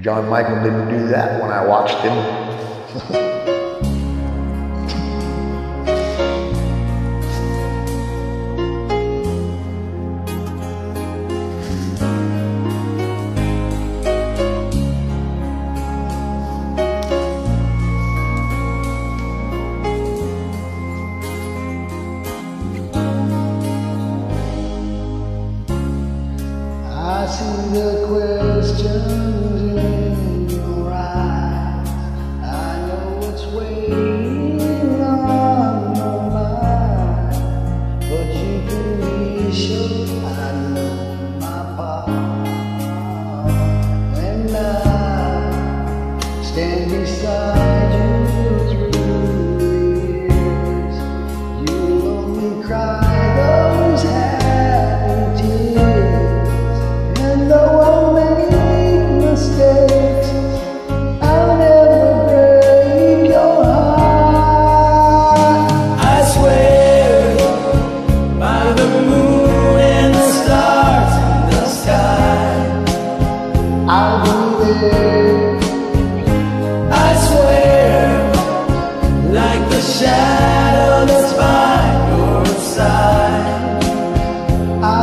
John Michael didn't do that when I watched him. I see the question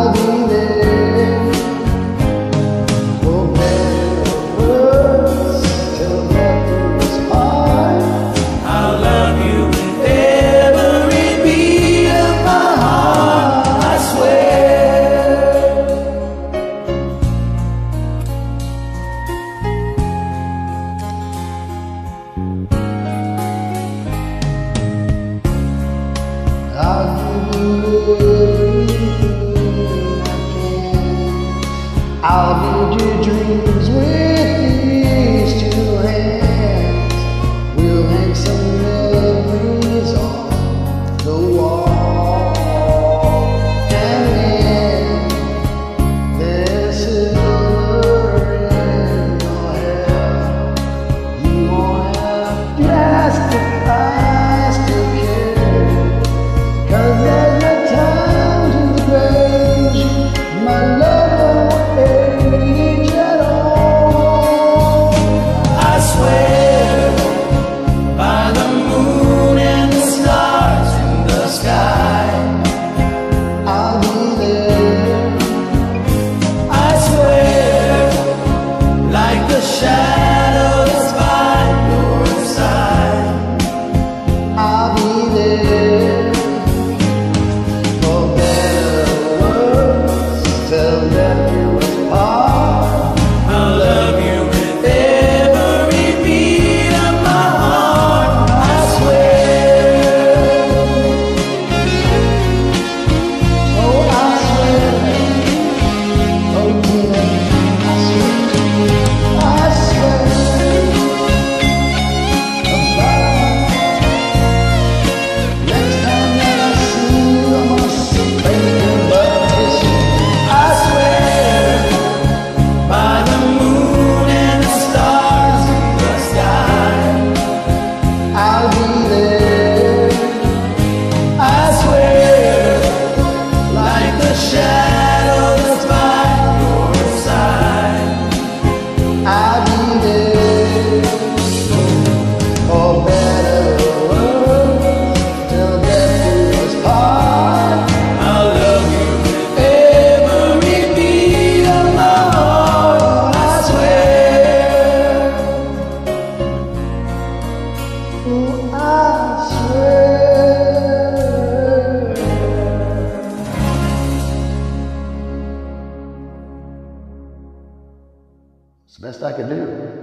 I'll be there. did you dream? Best I could do.